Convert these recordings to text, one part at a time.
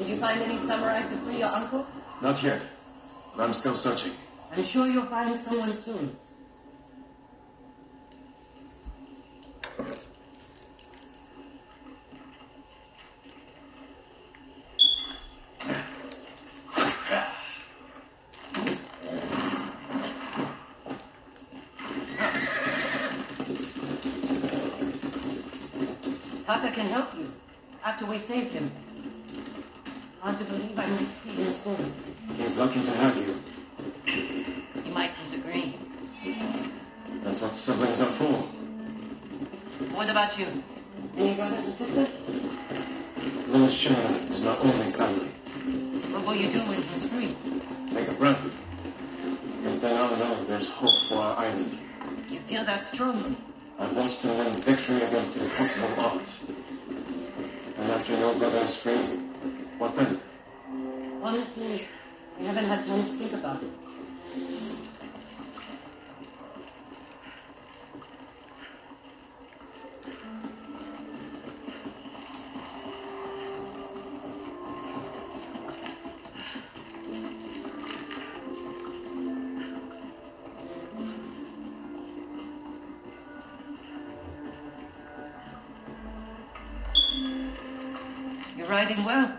Did you find any samurai to free your uncle? Not yet. But I'm still searching. I'm sure you'll find someone soon. Taka can help you. After we save him. Hard to believe I might see you soon. He's lucky to have you. He might disagree. That's what siblings are for. What about you? Any brothers or sisters? Lord Shimura is my only family. What will you do when he's free? Take a breath. Because then I'll know there's hope for our island. You feel that strongly? I've watched him win victory against impossible odds. And after your brother is free, what then? Honestly, I haven't had time to think about it. You're riding well.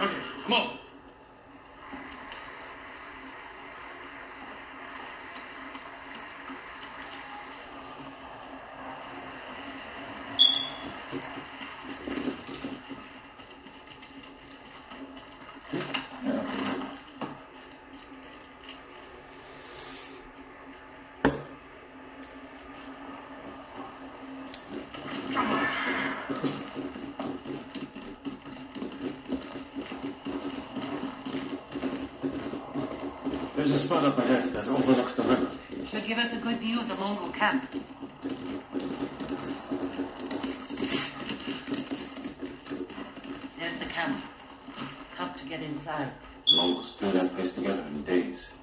Okay, come on. There's a spot up ahead that overlooks the river. Should give us a good view of the Mongol camp. There's the camp. Tough to get inside. The Mongols threw that place together in days.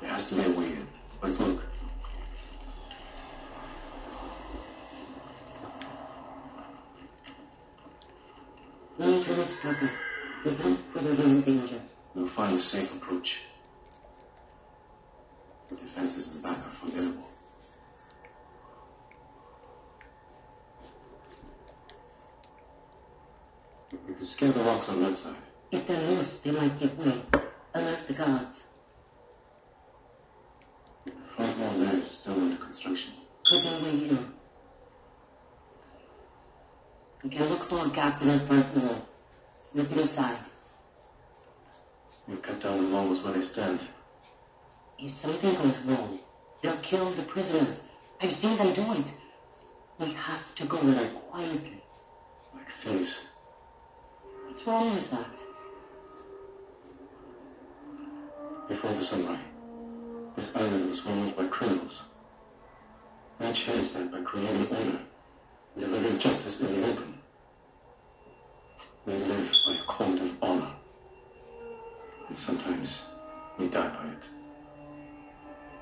There has to be a way in. Let's look. No turrets, Taka. Without putting danger. We'll find a safe approach. The defenses in the back are formidable. We can scale the rocks on that side. If they're loose, they might give way. Alert the guards. The front wall there is still under construction. Could be a way in. We can look for a gap in the front wall. Slip inside. We'll cut down the Mongols where they stand. If something goes wrong, they'll kill the prisoners. I've seen them do it. We have to go there quietly. Like thieves. What's wrong with that? Before the samurai, this island was ruled by criminals. They changed that by creating order. live justice in the open. We live by a code of honor. And sometimes we die by it.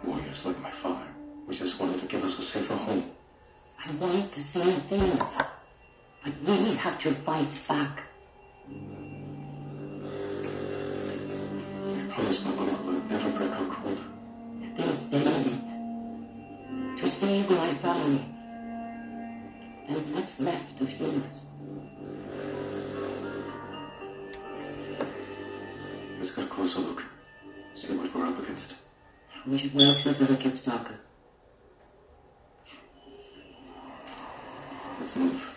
Warriors like my father, we just wanted to give us a safer home. I want the same thing. But we have to fight back. I promised my uncle I'd never break our code. They did it. To save my family. And what's left of yours. Let's get a closer look. See what we're up against. We should wait until it gets darker. Let's move.